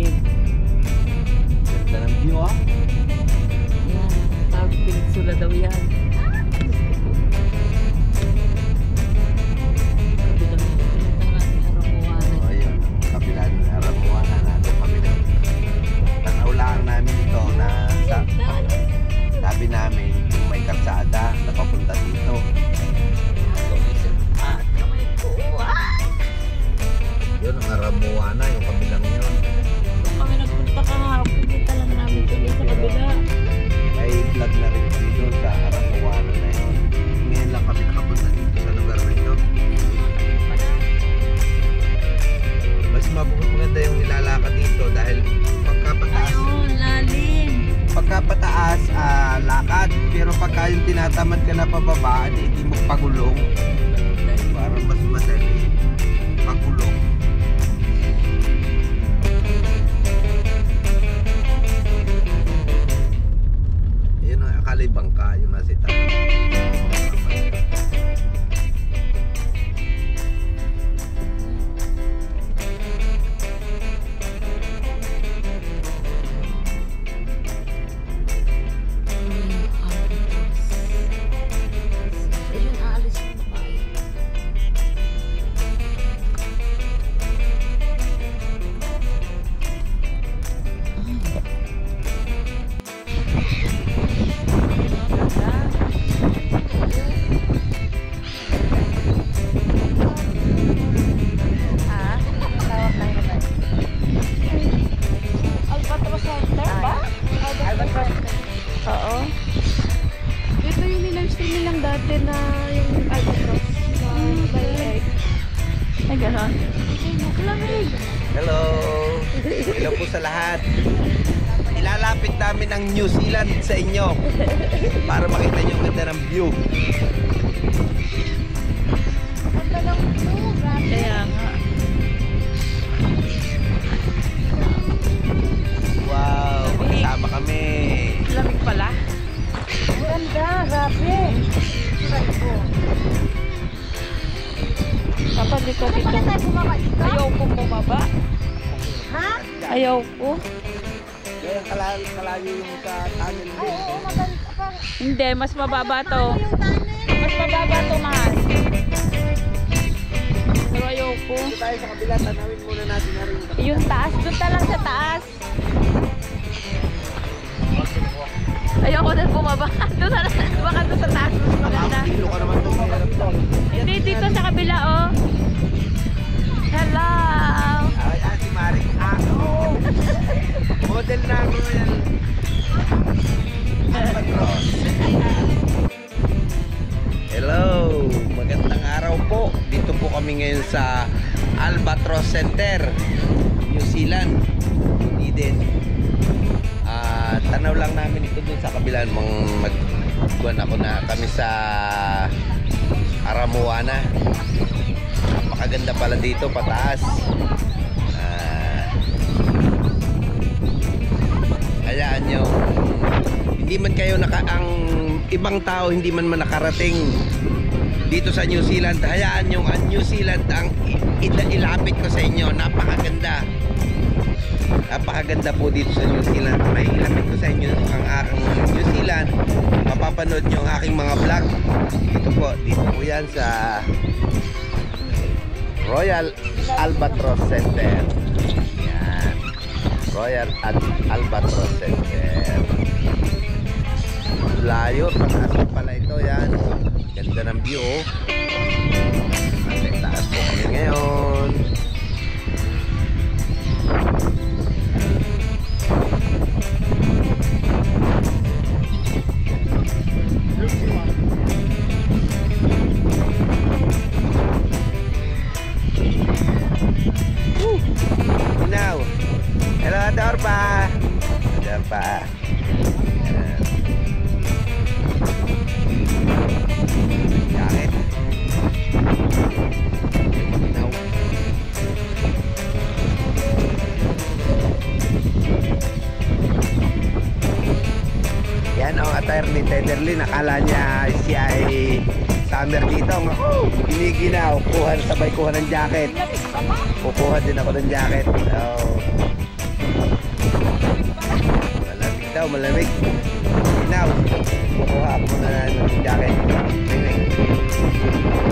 Philippines. Ganda ng view ah. Yan, Tag Peninsula daw yan. madalas uh, ah, lakad. Pero pagka yung tinatamad ka na pababa hindi mo pagulong. Parang mas madali pagulong. Yun oh, ang akalibang ka yung nasa itaas. Sa lahat. Ilalapit namin ang New Zealand sa inyo para makita nyo ang ganda ng view. Kaya nga. Wow, magkasama kami. Lamig pala. Ganda, grabe. Papa, dito, dito. Ayaw ko bumaba. Ha? Ayaw ko. Kaya kalayo, kalayo yung sa tunnel Ay, oo, maganda. Hindi, mas mababa to. Mas mababa to, mahal. Pero ayaw ko. Dito tayo sa kabila, tanawin muna natin na rin. Yung taas, doon ta lang sa taas. Ayaw ko na bumaba. Doon na lang. Baka doon sa taas. Mas maganda. Kilo ka naman doon. Mahirap to. Hindi, dito sa kabila, oh. Hello. Si Marik. Ah, oo. Model na ako yan. Hello, magandang araw po. Dito po kami ngayon sa Albatros Center, New Zealand, Eden. Ah, tanaw lang namin ito dun sa kabilaan mga magkuhan ako na kami sa Aramuana. Napakaganda pala dito pataas. Hayaan nyo hindi man kayo naka ang ibang tao hindi man man nakarating dito sa New Zealand. Hayaan nyo ang New Zealand ang ilapit ko sa inyo. Napakaganda. Napakaganda po dito sa New Zealand. May ilapit ko sa inyo ang aking New Zealand. Mapapanood nyo ang aking mga vlog. Dito po dito po yan sa Royal Albatross Center Royal Al- Albatross Center layo pataas pa pala ito yan. Ganda ng view oh. Nasa taas po kami ngayon. now Attire ni Tederly. Nakala niya siya ay summer dito. Oh, giniginaw. Kuha, sabay kuha ng jacket. Kukuha din ako ng jacket. So, malamig daw, malamig. Ginaw. Kukuha ako na ng jacket. Tingnan.